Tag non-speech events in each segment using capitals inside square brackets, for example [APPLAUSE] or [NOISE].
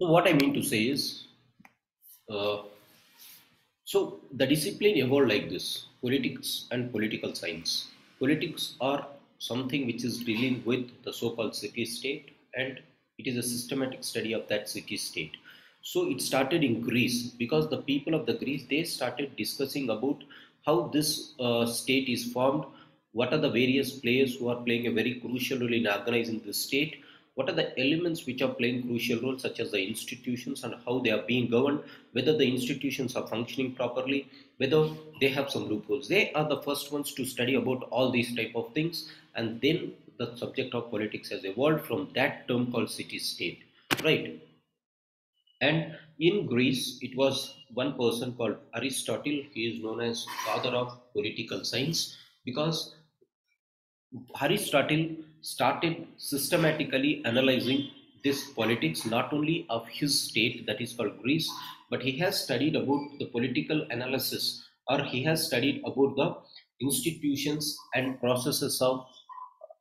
So what I mean to say is, uh, so the discipline evolved like this: politics and political science. Politics are something which is dealing with the so-called city-state, and it is a systematic study of that city-state. So it started in Greece because the people of the Greece they started discussing about how this uh, state is formed, what are the various players who are playing a very crucial role in organizing the state, what are the elements which are playing crucial roles such as the institutions and how they are being governed whether the institutions are functioning properly whether they have some loopholes? They are the first ones to study about all these type of things and then the subject of politics has evolved from that term called city state right? And in greece it was one person called aristotle. He is known as father of political science because Aristotle started systematically analyzing this politics not only of his state that is called Greece, but he has studied about the political analysis or he has studied about the institutions and processes of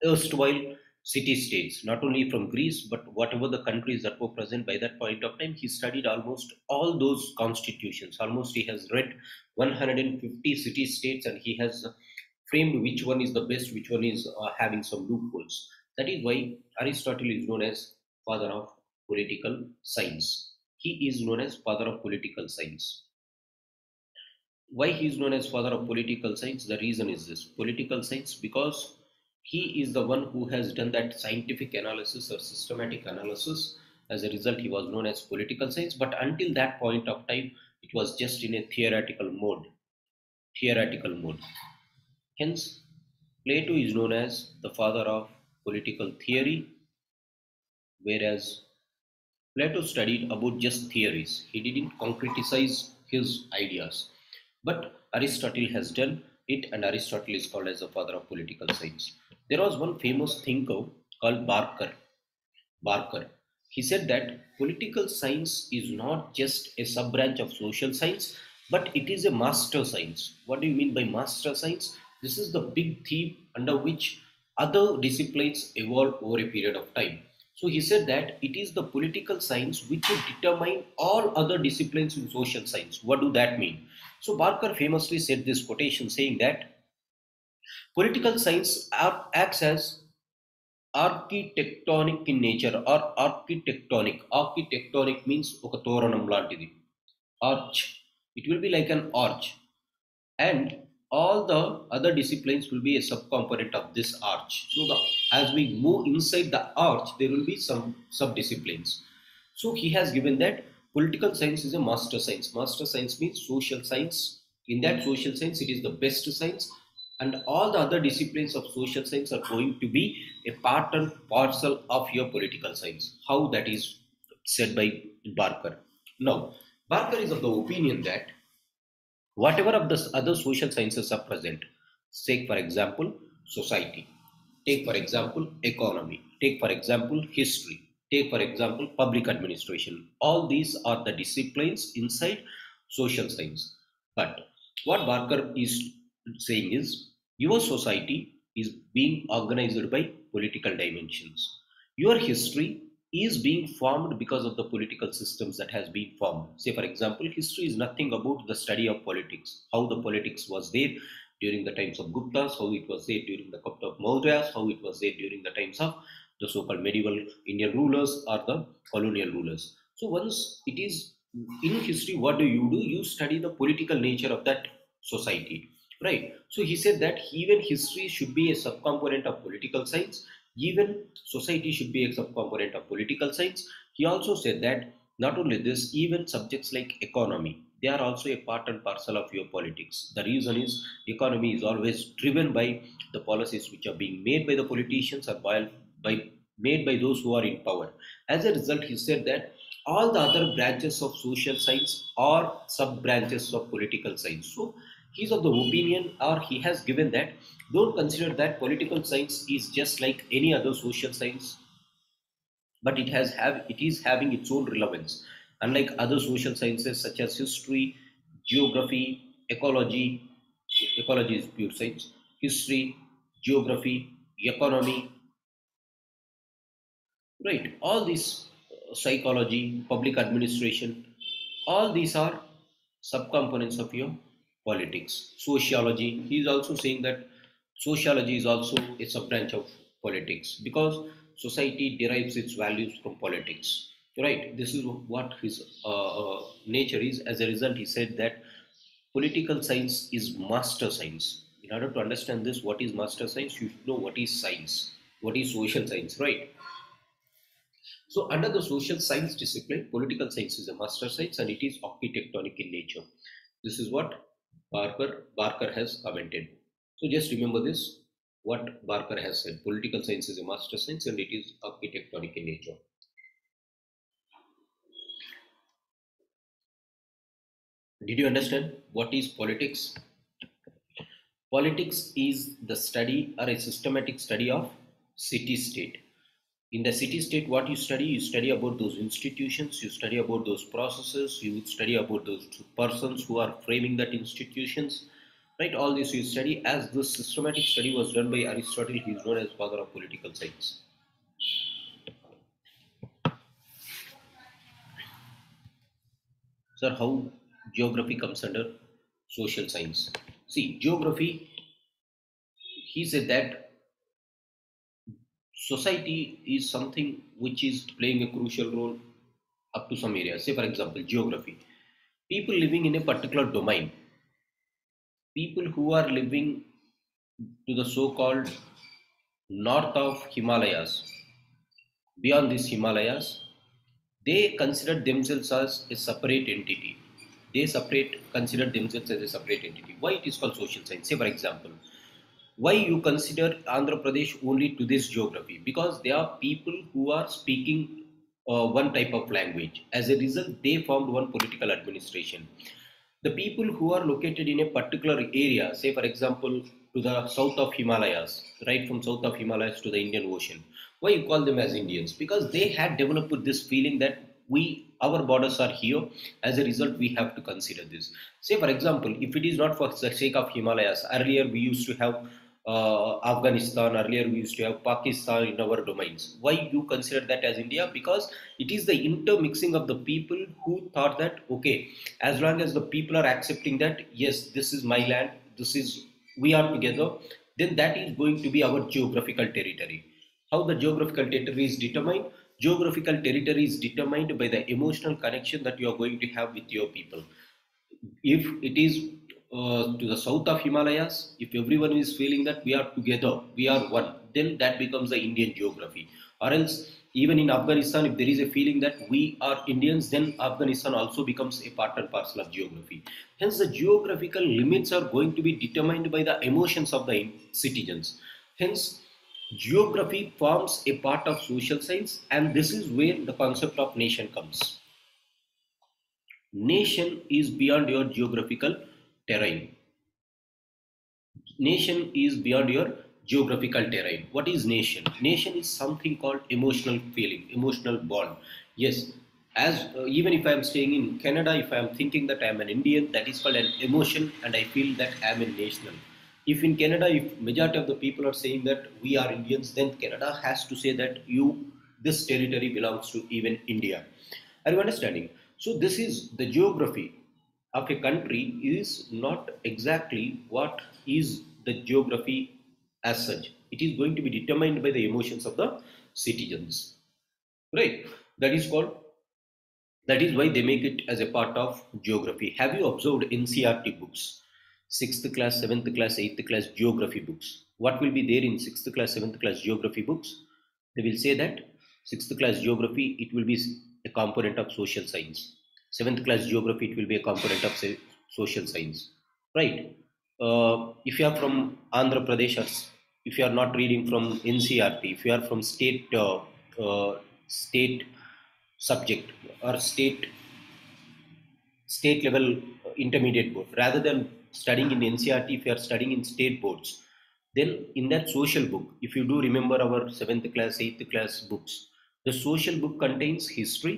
erstwhile city states, not only from Greece, but whatever the countries that were present by that point of time. He studied almost all those constitutions. Almost he has read 150 city states and he has framed which one is the best, which one is uh, having some loopholes. That is why Aristotle is known as father of political science. He is known as father of political science. Why he is known as father of political science? The reason is this political science because he is the one who has done that scientific analysis or systematic analysis. As a result, he was known as political science. But until that point of time, it was just in a theoretical mode. Theoretical mode Hence, Plato is known as the father of political theory, whereas Plato studied about just theories. He didn't concretize his ideas. But Aristotle has done it, and Aristotle is called as the father of political science. There was one famous thinker called Barker. Barker. He said that political science is not just a sub branch of social science, but it is a master science. What do you mean by master science? This is the big theme under which other disciplines evolve over a period of time. So he said that it is the political science which will determine all other disciplines in social science. What do that mean? So Barker famously said this quotation saying that political science acts as architectonic in nature or architectonic. Architectonic means lantidi. Arch. It will be like an arch. And all the other disciplines will be a subcomponent of this arch. So the, as we move inside the arch, there will be some sub-disciplines. So he has given that political science is a master science. Master science means social science. In that social science, it is the best science and all the other disciplines of social science are going to be a part and parcel of your political science. How that is said by Barker. Now, Barker is of the opinion that whatever of the other social sciences are present. Take for example society. Take for example economy. Take for example history. Take for example public administration. All these are the disciplines inside social science. But what barker is saying is your society is being organized by political dimensions. Your history is being formed because of the political systems that has been formed. Say, for example, history is nothing about the study of politics, how the politics was there during the times of Guptas, how it was there during the court of Mauryas, how it was there during the times of the so-called medieval Indian rulers or the colonial rulers. So once it is in history, what do you do? You study the political nature of that society, right? So he said that even history should be a subcomponent of political science even society should be a subcomponent of political science. He also said that not only this, even subjects like economy, they are also a part and parcel of your politics. The reason is economy is always driven by the policies which are being made by the politicians or by, by made by those who are in power. As a result, he said that all the other branches of social science are sub branches of political science. So he's of the opinion or he has given that don't consider that political science is just like any other social science but it has have it is having its own relevance unlike other social sciences such as history geography ecology ecology is pure science history geography economy right all these uh, psychology, public administration. All these are subcomponents of your politics. Sociology, he is also saying that sociology is also a sub branch of politics because society derives its values from politics. Right? This is what his uh, uh, nature is. As a result, he said that political science is master science. In order to understand this, what is master science, you should know what is science, what is social science, right? So under the social science discipline, political science is a master science and it is architectonic in nature. This is what Barker, Barker has commented. So just remember this, what Barker has said. Political science is a master science and it is architectonic in nature. Did you understand what is politics? Politics is the study or a systematic study of city-state in the city state what you study you study about those institutions you study about those processes you study about those persons who are framing that institutions right? All this you study as this systematic study was done by aristotle he is known as father of political science. Sir how geography comes under social science? See geography he said that society is something which is playing a crucial role up to some areas. Say, for example, geography. People living in a particular domain, people who are living to the so called north of Himalayas, beyond these Himalayas, they consider themselves as a separate entity. They separate, consider themselves as a separate entity. Why it is called social science? Say, for example, why you consider Andhra Pradesh only to this geography? Because there are people who are speaking uh, one type of language. As a result, they formed one political administration. The people who are located in a particular area, say for example, to the south of Himalayas, right from south of Himalayas to the Indian Ocean, why you call them as Indians? Because they had developed this feeling that we our borders are here as a result we have to consider this say for example if it is not for the sake of himalayas earlier we used to have uh, Afghanistan, earlier we used to have Pakistan in our domains. Why you consider that as India? Because it is the intermixing of the people who thought that, okay, as long as the people are accepting that, yes, this is my land, this is, we are together, then that is going to be our geographical territory. How the geographical territory is determined? Geographical territory is determined by the emotional connection that you are going to have with your people. If it is uh, to the south of Himalayas, if everyone is feeling that we are together, we are one, then that becomes the Indian geography. Or else, even in Afghanistan, if there is a feeling that we are Indians, then Afghanistan also becomes a part and parcel of geography. Hence, the geographical limits are going to be determined by the emotions of the citizens. Hence, geography forms a part of social science, and this is where the concept of nation comes. Nation is beyond your geographical terrain. Nation is beyond your geographical terrain. What is nation? Nation is something called emotional feeling, emotional bond. Yes, as uh, even if I am staying in Canada, if I am thinking that I am an Indian, that is called an emotion, and I feel that I am a national. If in Canada, if majority of the people are saying that we are Indians, then Canada has to say that you this territory belongs to even India. Are you understanding? So this is the geography of a country is not exactly what is the geography as such. It is going to be determined by the emotions of the citizens. Right? That is called, that is why they make it as a part of geography. Have you observed NCERT books? 6th class, 7th class, 8th class geography books. What will be there in 6th class, 7th class geography books? They will say that 6th class geography, it will be a component of social science seventh class geography it will be a component of say, social science right? Uh, if you are from andhra pradesh if you are not reading from ncert if you are from state uh, uh, state subject or state state level intermediate board rather than studying in ncert if you are studying in state boards then in that social book if you do remember our 7th class 8th class books the social book contains history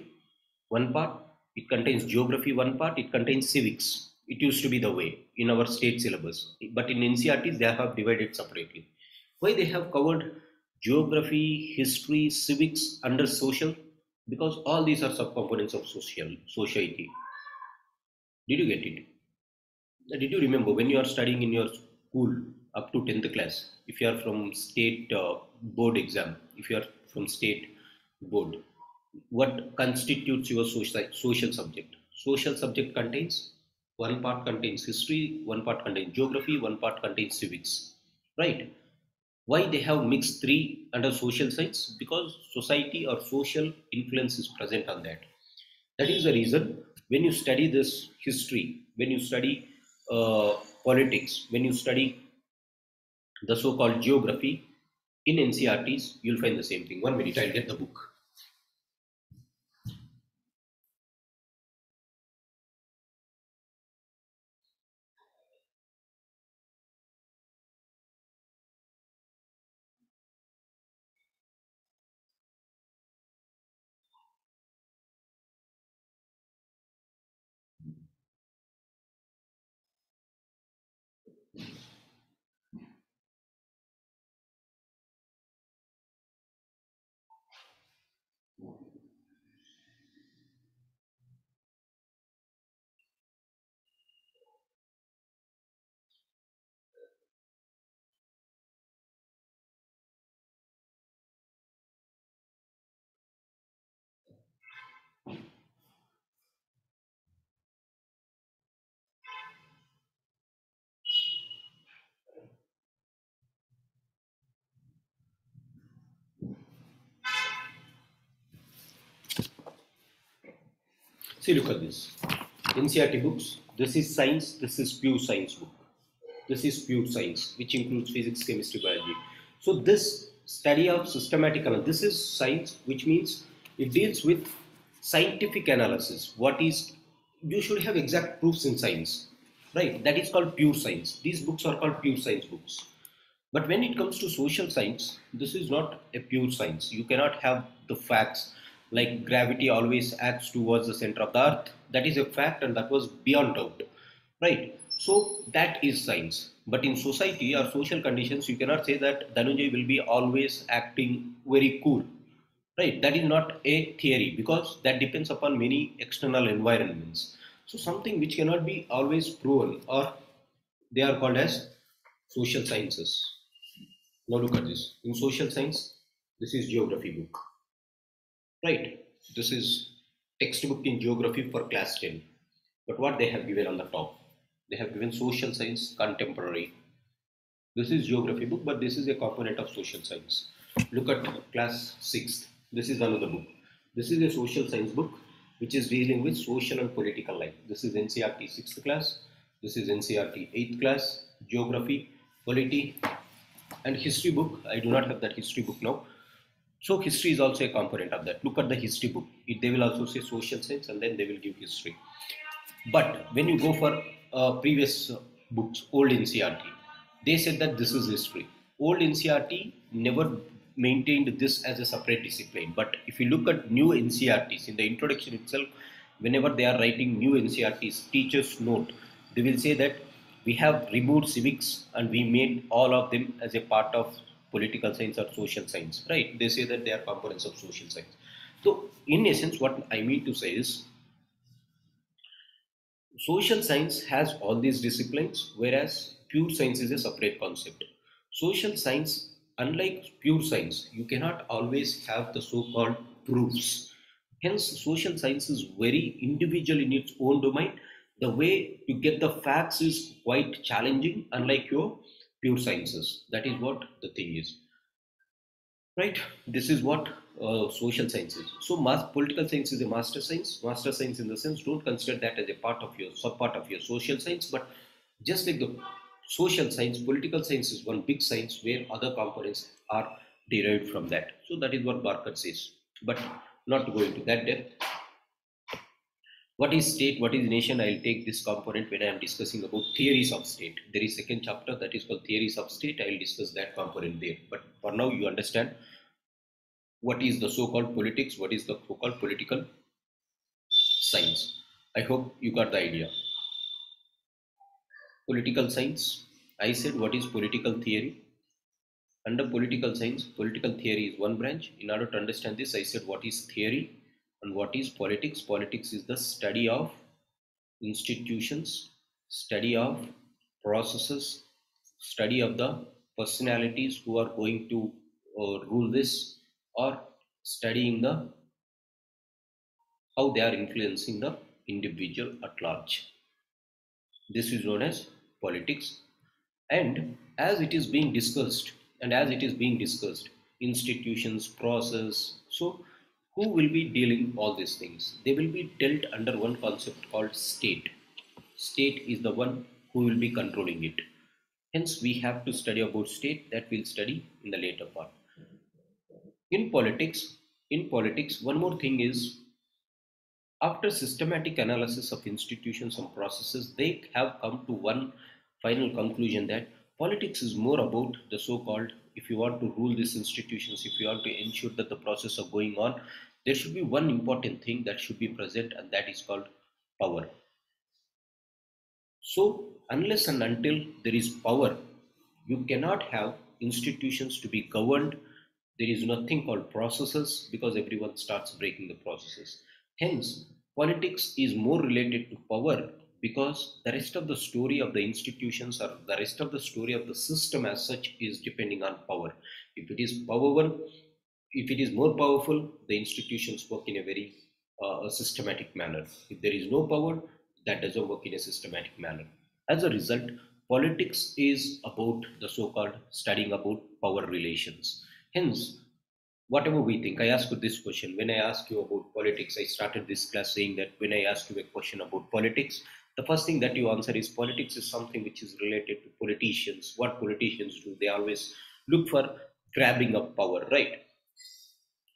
one part it contains geography one part, it contains civics. It used to be the way in our state syllabus. But in NCERTs, they have divided separately. Why they have covered geography, history, civics under social? because all these are subcomponents of social society. Did you get it? Did you remember when you are studying in your school up to 10th class, if you are from state uh, board exam, if you are from state board, what constitutes your social, social subject? Social subject contains one part contains history, one part contains geography, one part contains civics, right? Why they have mixed three under social science? Because society or social influence is present on that. That is the reason when you study this history, when you study uh, politics, when you study the so-called geography in NCRTs, you'll find the same thing. One minute, I'll get the book. See, look at this. NCRT books. This is science. This is pure science book. This is pure science, which includes physics, chemistry, biology. So this study of systematic analysis, this is science, which means it deals with scientific analysis. What is, you should have exact proofs in science, right? That is called pure science. These books are called pure science books. But when it comes to social science, this is not a pure science. You cannot have the facts like gravity always acts towards the center of the earth. That is a fact and that was beyond doubt. Right. So that is science. But in society or social conditions you cannot say that dhananjay will be always acting very cool. Right. That is not a theory because that depends upon many external environments. So something which cannot be always proven or they are called as social sciences. Now look at this. In social science this is geography book right? This is textbook in geography for class 10. But what they have given on the top? They have given social science contemporary. This is geography book, but this is a component of social science. Look at class 6th. This is another book. This is a social science book which is dealing with social and political life. This is NCRT 6th class. This is NCRT 8th class, geography, polity, and history book. I do not have that history book now. So history is also a component of that. Look at the history book. It, they will also say social science and then they will give history. But when you go for uh, previous books, old NCRT, they said that this is history. Old NCRT never maintained this as a separate discipline. But if you look at new NCRTs, in the introduction itself, whenever they are writing new NCRTs, teachers note, they will say that we have removed civics and we made all of them as a part of political science or social science, right? They say that they are components of social science. So, in essence, what I mean to say is social science has all these disciplines, whereas pure science is a separate concept. Social science, unlike pure science, you cannot always have the so called proofs. Hence, social science is very individual in its own domain. The way you get the facts is quite challenging, unlike your pure sciences. That is what the thing is. Right? This is what uh, social science is. So, mass, political science is a master science. Master science, in the sense, don't consider that as a part of your sub part of your social science, but just like the social science, political science is one big science where other components are derived from that. So, that is what Barker says. But not to go into that depth what is state what is nation? I'll take this component when i am discussing about theories of state. There is second chapter that is called theories of state. I'll discuss that component there. But for now you understand what is the so-called politics what is the so-called political science. I hope you got the idea. Political science. I said what is political theory. Under political science political theory is one branch. In order to understand this i said what is theory And what is politics? Politics is the study of institutions, study of processes, study of the personalities who are going to uh, rule this, or studying the how they are influencing the individual at large. This is known as politics. And as it is being discussed, and as it is being discussed, institutions, process, so who will be dealing all these things? They will be dealt under one concept called state. State is the one who will be controlling it. Hence, we have to study about state that we'll study in the later part. In politics, in politics, one more thing is after systematic analysis of institutions and processes, they have come to one final conclusion that politics is more about the so-called if you want to rule these institutions, if you want to ensure that the process of going on, there should be one important thing that should be present and that is called power. So unless and until there is power, you cannot have institutions to be governed. There is nothing called processes because everyone starts breaking the processes. Hence, politics is more related to power because the rest of the story of the institutions or the rest of the story of the system as such is depending on power. If it is powerful, if it is more powerful, the institutions work in a very uh, systematic manner. If there is no power, that doesn't work in a systematic manner. As a result, politics is about the so-called studying about power relations. Hence, whatever we think. I ask you this question. When I ask you about politics, I started this class saying that when I ask you a question about politics, the first thing that you answer is politics is something which is related to politicians. What politicians do, they always look for grabbing of power, right?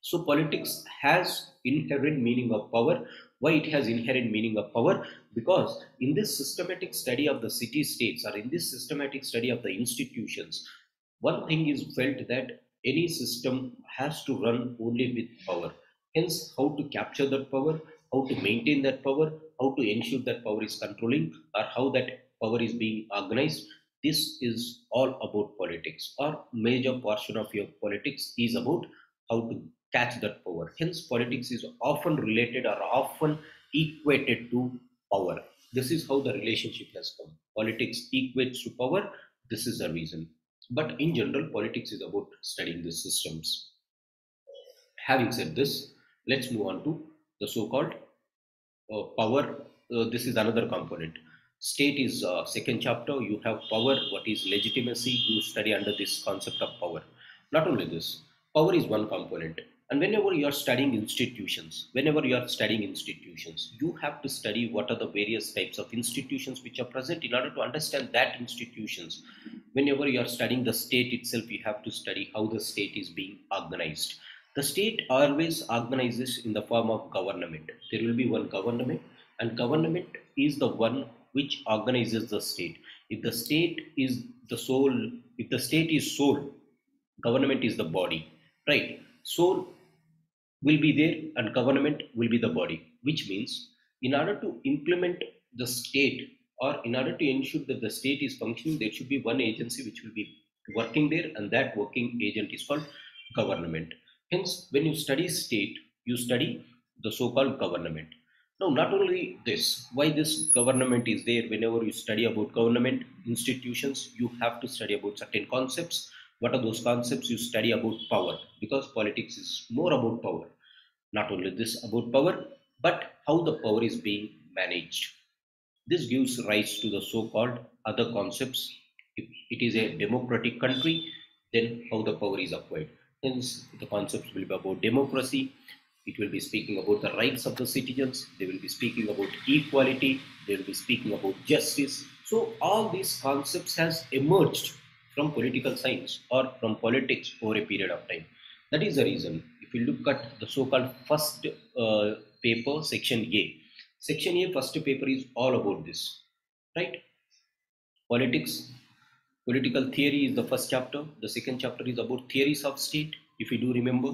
So politics has inherent meaning of power. Why it has inherent meaning of power? Because in this systematic study of the city states or in this systematic study of the institutions, one thing is felt that any system has to run only with power. Hence, how to capture that power, how to maintain that power, how to ensure that power is controlling, or how that power is being organized. This is all about politics, or major portion of your politics is about how to catch that power. Hence, politics is often related or often equated to power. This is how the relationship has come. Politics equates to power. This is the reason. But in general, politics is about studying the systems. Having said this, let's move on to the so-called uh, power. Uh, this is another component. State is uh, second chapter. You have power. What is legitimacy? You study under this concept of power. Not only this, power is one component. And whenever you are studying institutions, whenever you are studying institutions, you have to study what are the various types of institutions which are present in order to understand that institutions whenever you are studying the state itself, you have to study how the state is being organized. The state always organizes in the form of government. There will be one government, and government is the one which organizes the state. If the state is the soul, if the state is soul, government is the body, right? Soul will be there, and government will be the body, which means in order to implement the state or in order to ensure that the state is functioning, there should be one agency which will be working there, and that working agent is called government. Hence, when you study state, you study the so-called government. Now, not only this, why this government is there, whenever you study about government institutions, you have to study about certain concepts. What are those concepts? You study about power, because politics is more about power. Not only this about power, but how the power is being managed. This gives rise to the so-called other concepts. If it is a democratic country, then how the power is acquired. Hence, the concepts will be about democracy. It will be speaking about the rights of the citizens. They will be speaking about equality. They will be speaking about justice. So all these concepts has emerged from political science or from politics over a period of time. That is the reason. If you look at the so-called first uh, paper, section A, Section A first paper is all about this, right? Politics, political theory is the first chapter. The second chapter is about theories of state, if you do remember.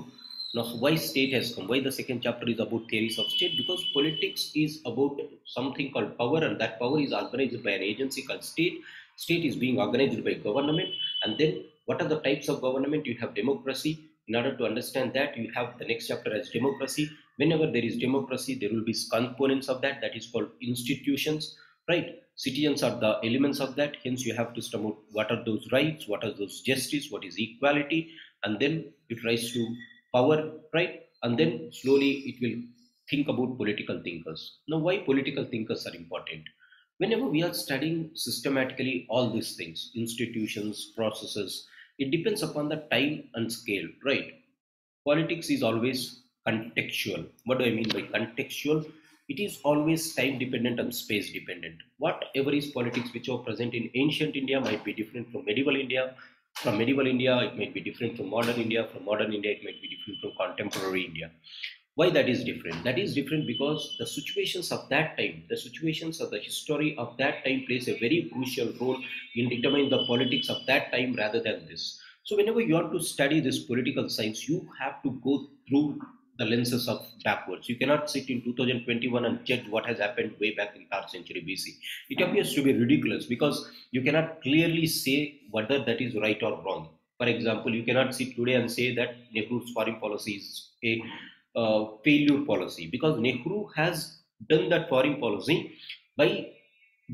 Now, why state has come? Why the second chapter is about theories of state? Because politics is about something called power, and that power is organized by an agency called state. State is being organized by government, and then what are the types of government? You have democracy, In order to understand that, you have the next chapter as democracy. Whenever there is democracy, there will be components of that. That is called institutions, right? Citizens are the elements of that. Hence, you have to stumble what are those rights, what are those justice, what is equality, and then it rise to power, right? And then slowly it will think about political thinkers. Now, why political thinkers are important? Whenever we are studying systematically all these things, institutions, processes, it depends upon the time and scale, right? Politics is always contextual. What do I mean by contextual? It is always time dependent and space dependent. Whatever is politics which are present in ancient India might be different from medieval India. From medieval India, it might be different from modern India. From modern India, it might be different from contemporary India why that is different? That is different because the situations of that time the situations of the history of that time plays a very crucial role in determining the politics of that time rather than this. So whenever you want to study this political science you have to go through the lenses of backwards. You cannot sit in 2021 and judge what has happened way back in 3rd century bc it appears to be ridiculous because you cannot clearly say whether that is right or wrong. For example you cannot sit today and say that nehru's foreign policy is a uh, failure policy because Nehru has done that foreign policy by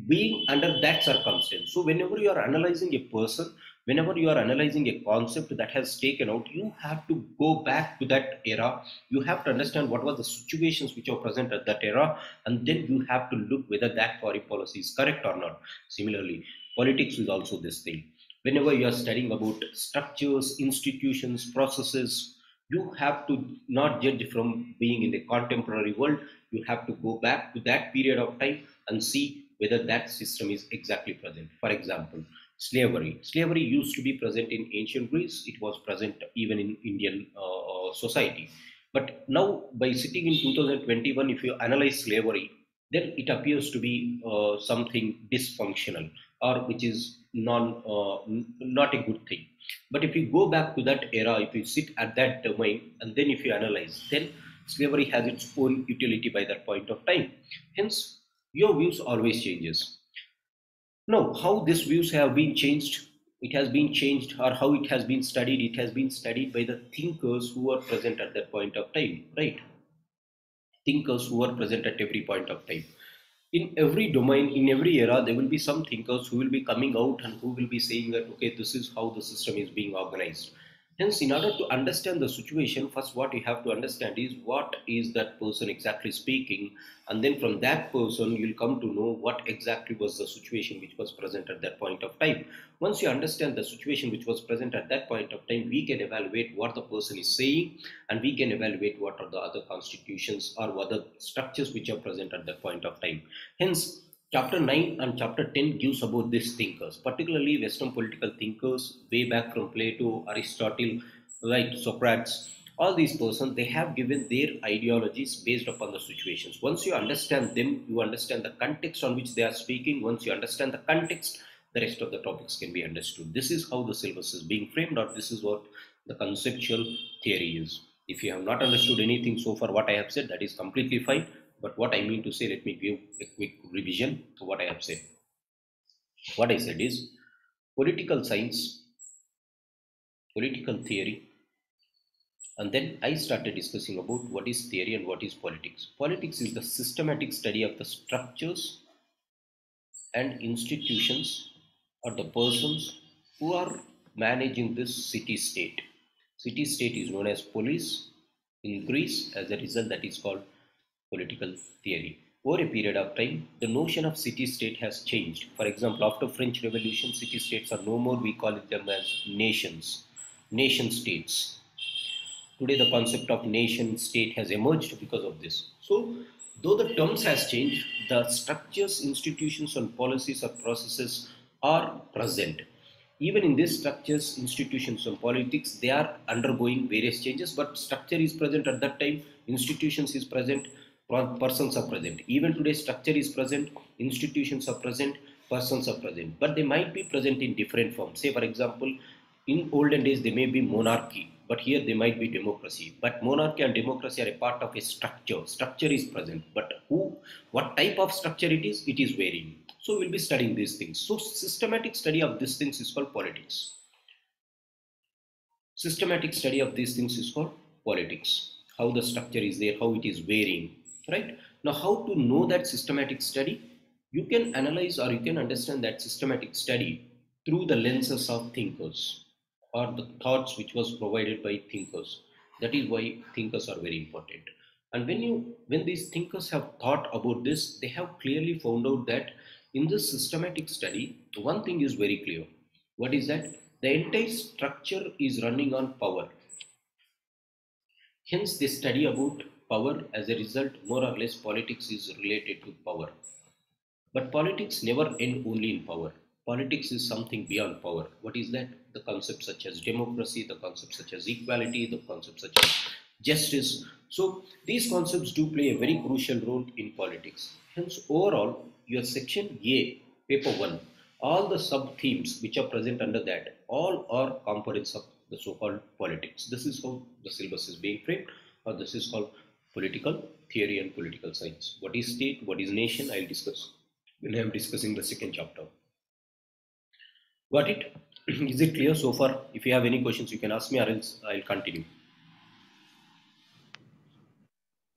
being under that circumstance. So, whenever you are analyzing a person, whenever you are analyzing a concept that has taken out, you have to go back to that era. You have to understand what were the situations which are present at that era, and then you have to look whether that foreign policy is correct or not. Similarly, politics is also this thing. Whenever you are studying about structures, institutions, processes, you have to not judge from being in the contemporary world. You have to go back to that period of time and see whether that system is exactly present. For example slavery. Slavery used to be present in ancient greece. It was present even in indian uh, society. But now by sitting in 2021 if you analyze slavery then it appears to be uh, something dysfunctional or which is non uh, not a good thing but if you go back to that era, if you sit at that domain and then if you analyze, then slavery has its own utility by that point of time. Hence, your views always changes. Now, how these views have been changed, it has been changed or how it has been studied, it has been studied by the thinkers who are present at that point of time, right? Thinkers who are present at every point of time in every domain, in every era, there will be some thinkers who will be coming out and who will be saying that, okay, this is how the system is being organized. Hence, in order to understand the situation, first what you have to understand is what is that person exactly speaking, and then from that person you'll come to know what exactly was the situation which was present at that point of time. Once you understand the situation which was present at that point of time, we can evaluate what the person is saying, and we can evaluate what are the other constitutions or other structures which are present at that point of time. Hence, Chapter 9 and chapter 10 gives about these thinkers, particularly Western political thinkers, way back from Plato, Aristotle, right, Socrates, all these persons, they have given their ideologies based upon the situations. Once you understand them, you understand the context on which they are speaking. Once you understand the context, the rest of the topics can be understood. This is how the syllabus is being framed, or this is what the conceptual theory is. If you have not understood anything so far, what I have said, that is completely fine. But what I mean to say, let me give a quick revision to what I have said. What I said is political science, political theory, and then I started discussing about what is theory and what is politics. Politics is the systematic study of the structures and institutions or the persons who are managing this city state. City state is known as polis in Greece. As a result, that is called political theory. Over a period of time, the notion of city-state has changed. For example, after French Revolution, city-states are no more, we call them as nations, nation-states. Today, the concept of nation-state has emerged because of this. So, though the terms has changed, the structures, institutions and policies or processes are present. Even in these structures, institutions and politics, they are undergoing various changes, but structure is present at that time, institutions is present, persons are present. Even today, structure is present, institutions are present, persons are present, but they might be present in different forms. Say, for example, in olden days, they may be monarchy, but here they might be democracy. But monarchy and democracy are a part of a structure. Structure is present, but who, what type of structure it is, it is varying. So we'll be studying these things. So systematic study of these things is called politics. systematic study of these things is called politics. How the structure is there, how it is varying, right? Now, how to know that systematic study? You can analyze or you can understand that systematic study through the lenses of thinkers or the thoughts which was provided by thinkers. That is why thinkers are very important. And when you when these thinkers have thought about this, they have clearly found out that in this systematic study, one thing is very clear. What is that? The entire structure is running on power. Hence, they study about power. As a result, more or less, politics is related to power. But politics never end only in power. Politics is something beyond power. What is that? The concepts such as democracy, the concepts such as equality, the concepts such as justice. So these concepts do play a very crucial role in politics. Hence, overall, your section A, paper 1, all the sub themes which are present under that, all are components of the so-called politics. This is how the syllabus is being framed, or this is called political theory and political science. What is state, what is nation, I'll discuss when I am discussing the second chapter. Got it? [CLEARS THROAT] is it clear so far? If you have any questions, you can ask me or else I'll continue.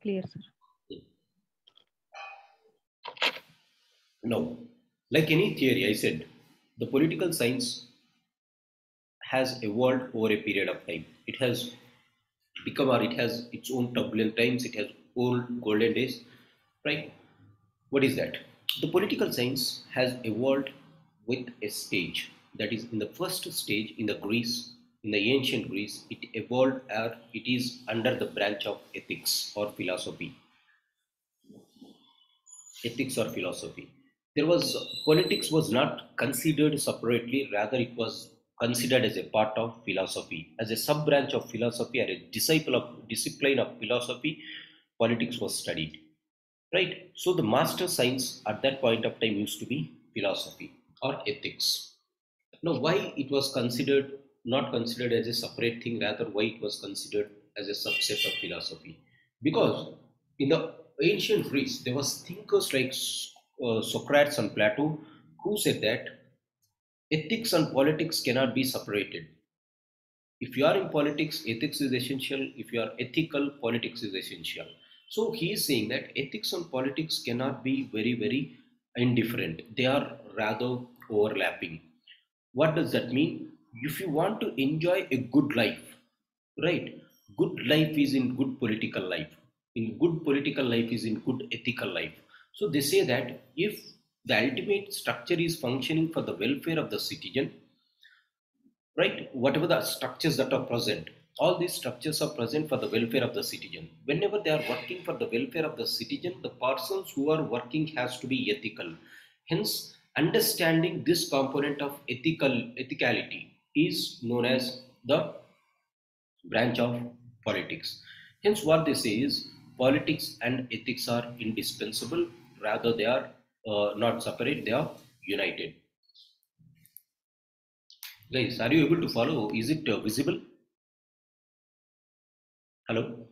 Clear, sir. Now, like any theory, I said the political science has evolved over a period of time. It has become or it has its own turbulent times, it has old golden days, right? What is that? The political science has evolved with a stage that is in the first stage in the Greece, in the ancient Greece, it evolved or it is under the branch of ethics or philosophy. Ethics or philosophy there was politics was not considered separately rather it was considered as a part of philosophy as a sub branch of philosophy or a disciple of discipline of philosophy politics was studied right? So the master science at that point of time used to be philosophy or ethics. Now why it was considered not considered as a separate thing rather why it was considered as a subset of philosophy? Because in the ancient greece there was thinkers like uh, Socrates and Plato, who said that ethics and politics cannot be separated. If you are in politics, ethics is essential. If you are ethical, politics is essential. So he is saying that ethics and politics cannot be very, very indifferent. They are rather overlapping. What does that mean? If you want to enjoy a good life, right? Good life is in good political life. In good political life is in good ethical life so they say that if the ultimate structure is functioning for the welfare of the citizen, right, whatever the structures that are present, all these structures are present for the welfare of the citizen. Whenever they are working for the welfare of the citizen, the persons who are working has to be ethical. Hence, understanding this component of ethical ethicality is known as the branch of politics. Hence, what they say is politics and ethics are indispensable rather they are uh, not separate they are united. Guys are you able to follow? Is it uh, visible? Hello